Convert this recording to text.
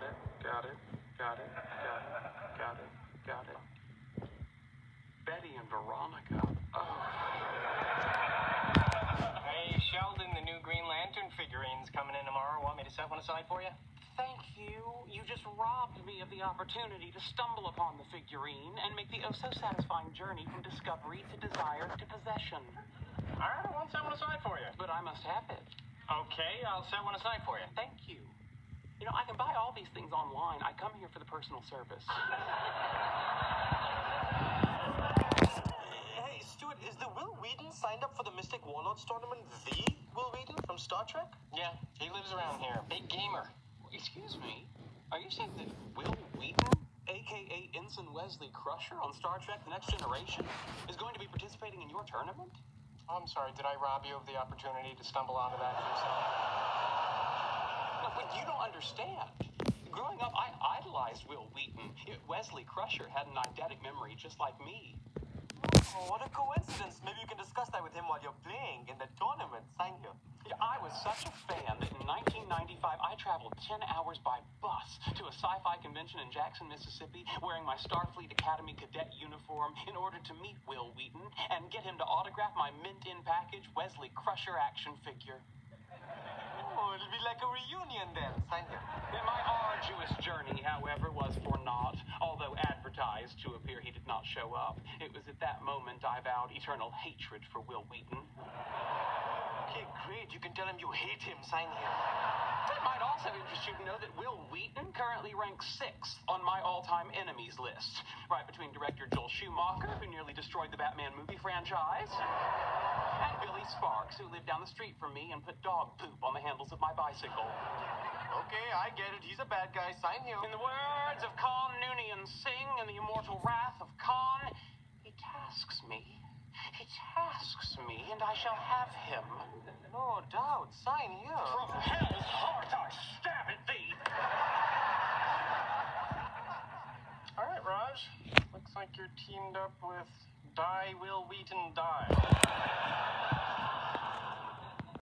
Got it, got it, got it, got it, got it, got it. Betty and Veronica. Oh. Hey, Sheldon, the new Green Lantern figurine's coming in tomorrow. Want me to set one aside for you? Thank you. You just robbed me of the opportunity to stumble upon the figurine and make the oh so satisfying journey from discovery to desire to possession. All right, I won't set one aside for you. But I must have it. Okay, I'll set one aside for you. Thank you. You know, I can buy all these things online. I come here for the personal service. Hey, Stuart, is the Wil Wheaton signed up for the Mystic Warlords tournament the Wil Wheaton from Star Trek? Yeah, he lives around here. Big gamer. Excuse me. Are you saying that Wil Wheaton, aka Ensign Wesley Crusher on Star Trek The Next Generation, is going to be participating in your tournament? I'm sorry, did I rob you of the opportunity to stumble onto that for a second? But you don't understand. Growing up, I idolized Wil Wheaton. Wesley Crusher had an eidetic memory just like me. Oh, what a coincidence. Maybe you can discuss that with him while you're playing in the tournament. Sign here. Yeah, I was such a fan that in 1995 I traveled 10 hours by bus to a sci-fi convention in Jackson, Mississippi, wearing my Starfleet Academy cadet uniform in order to meet Wil Wheaton and get him to autograph my mint-in package Wesley Crusher action figure. Oh, it'll be like a reunion then. Sign here. Yeah, My arduous journey, however, was for naught. Although advertised to appear he did not show up, it was at that moment I vowed eternal hatred for Wil Wheaton. Okay, great. You can tell him you hate him. Sign here. It might also interest you to know that Wil Wheaton currently ranks sixth on my all-time enemies list, right between director Joel Schumacher, who nearly destroyed the Batman movie franchise, and who lived down the street from me and put dog poop on the handles of my bicycle. Okay, I get it. He's a bad guy. Sign here. In the words of Khan Noonien Singh in the immortal wrath of Khan, he tasks me. He tasks me, and I shall have him. Oh, no doubt. Sign here. From hell's heart I stab at thee. All right, Raj. Looks like you're teamed up with Die Wil Wheaton Die.